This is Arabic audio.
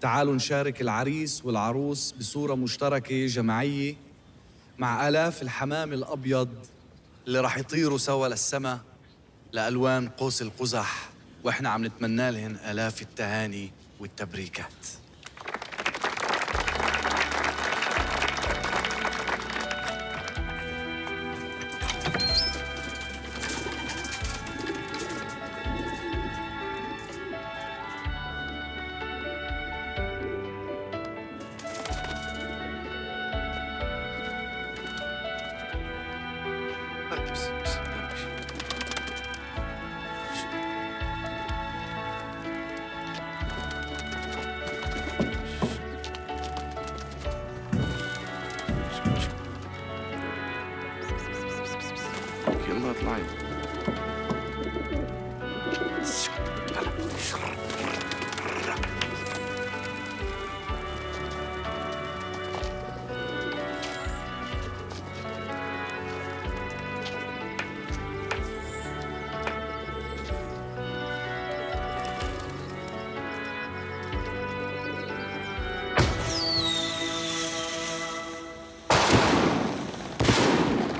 تعالوا نشارك العريس والعروس بصورة مشتركة جماعية مع آلاف الحمام الأبيض اللي رح يطيروا سوا للسما لألوان قوس القزح. وإحنا عم نتمنى لهن آلاف التهاني والتبريكات. in that.